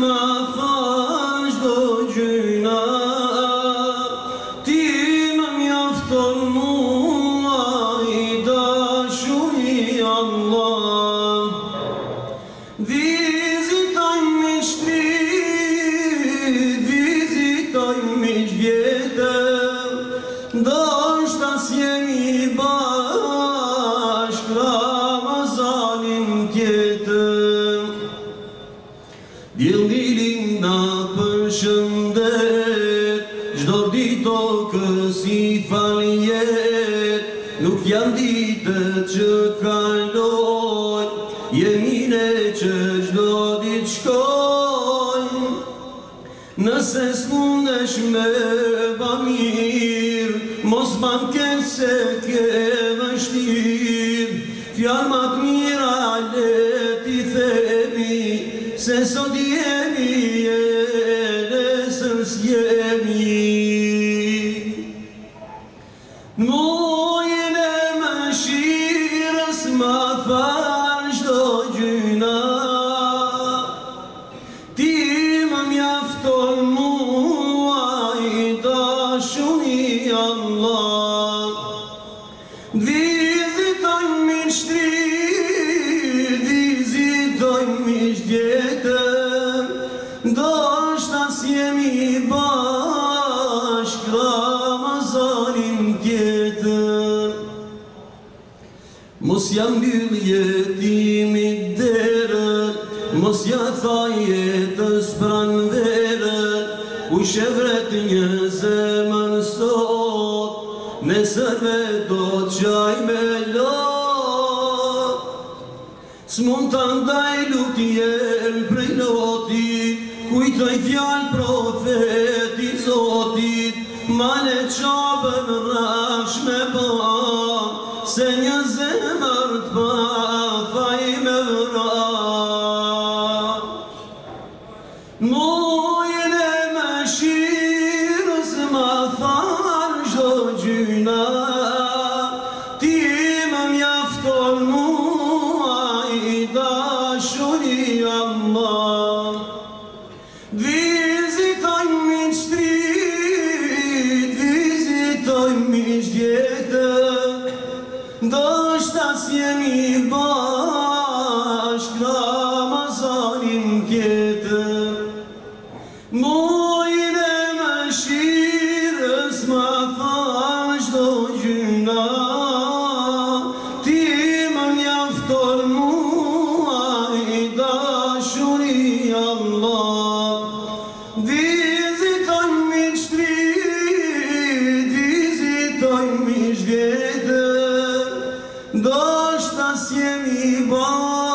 Më façdo gjyna Ti nëmjaftor mua i dashu Allah Vizitaj me qti, vizitaj me gjede janë ditë që kalon, jemi ne që gjdo ditë shkon, nëse s'mun është me ba mirë, mos ban kemë se kemë shtirë, fjarë ma të mirë ti themi, se sot jemi e nësës jemi. Nuk Allah Dizi tojnë mi shtri Dizi tojnë mi shtjetëm Do është as jemi bashk Ramazanin tjetëm Mos jam bërë jetimi dërët Mos jam tha jetës pranderët U shëvret një zemën sot sërve do të qaj me la Së mund të ndaj lukti prej në otit Kujtoj fjalë profetit zotit Ma le qabë në rash me pa Se një zemër të pa fajme vëra Mërë Dvizitojmë një shtrit, dvizitojmë një gjete Do shtas një mirë bashk, nga ma Dosta si je mi bol